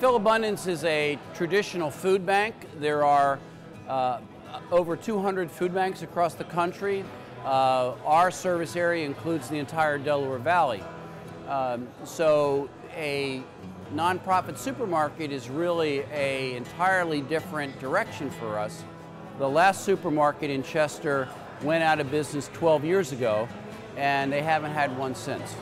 Philabundance is a traditional food bank. There are uh, over 200 food banks across the country. Uh, our service area includes the entire Delaware Valley. Um, so a nonprofit supermarket is really a entirely different direction for us. The last supermarket in Chester went out of business 12 years ago and they haven't had one since.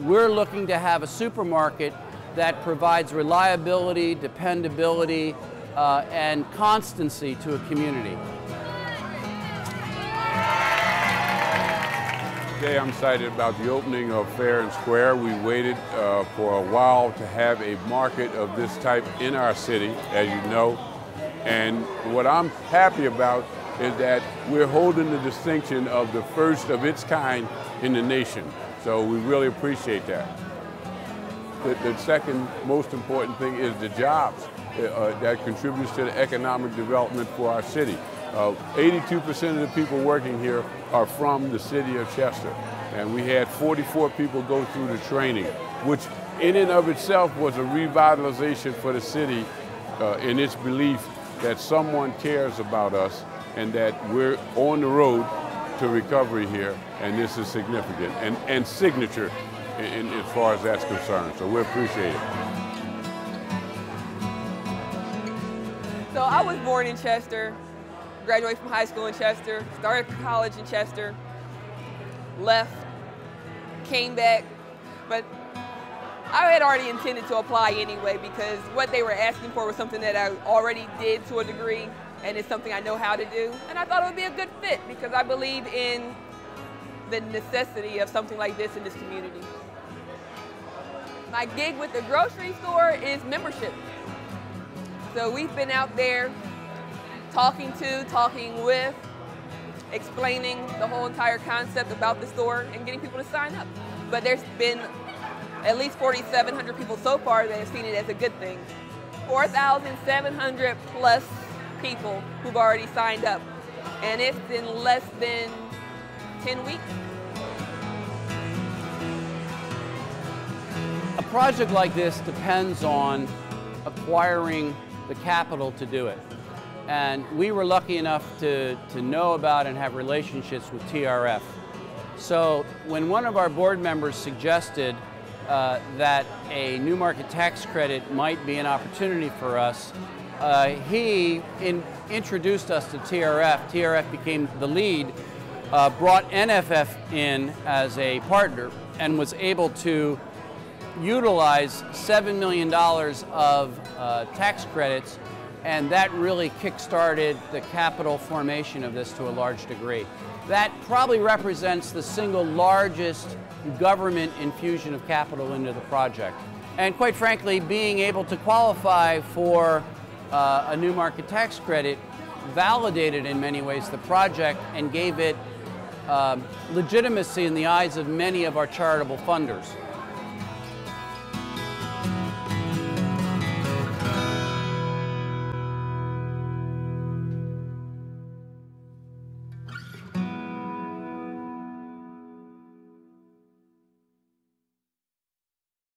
We're looking to have a supermarket that provides reliability, dependability, uh, and constancy to a community. Today I'm excited about the opening of Fare & Square. We waited uh, for a while to have a market of this type in our city, as you know. And what I'm happy about is that we're holding the distinction of the first of its kind in the nation. So we really appreciate that. The, the second most important thing is the jobs uh, that contributes to the economic development for our city. 82% uh, of the people working here are from the city of Chester. And we had 44 people go through the training, which in and of itself was a revitalization for the city uh, in its belief that someone cares about us and that we're on the road to recovery here, and this is significant and, and signature in, in, as far as that's concerned. So we appreciate it. So I was born in Chester, graduated from high school in Chester, started college in Chester, left, came back, but I had already intended to apply anyway because what they were asking for was something that I already did to a degree and it's something I know how to do. And I thought it would be a good fit because I believe in the necessity of something like this in this community. My gig with the grocery store is membership. So we've been out there talking to, talking with, explaining the whole entire concept about the store and getting people to sign up. But there's been at least 4,700 people so far that have seen it as a good thing. 4,700 plus people who've already signed up. And it's in less than 10 weeks. Project like this depends on acquiring the capital to do it. And we were lucky enough to, to know about and have relationships with TRF. So when one of our board members suggested uh, that a new market tax credit might be an opportunity for us, uh, he in, introduced us to TRF. TRF became the lead, uh, brought NFF in as a partner, and was able to utilize $7 million of uh, tax credits, and that really kick-started the capital formation of this to a large degree. That probably represents the single largest government infusion of capital into the project. And quite frankly, being able to qualify for uh, a new market tax credit validated in many ways the project and gave it um, legitimacy in the eyes of many of our charitable funders.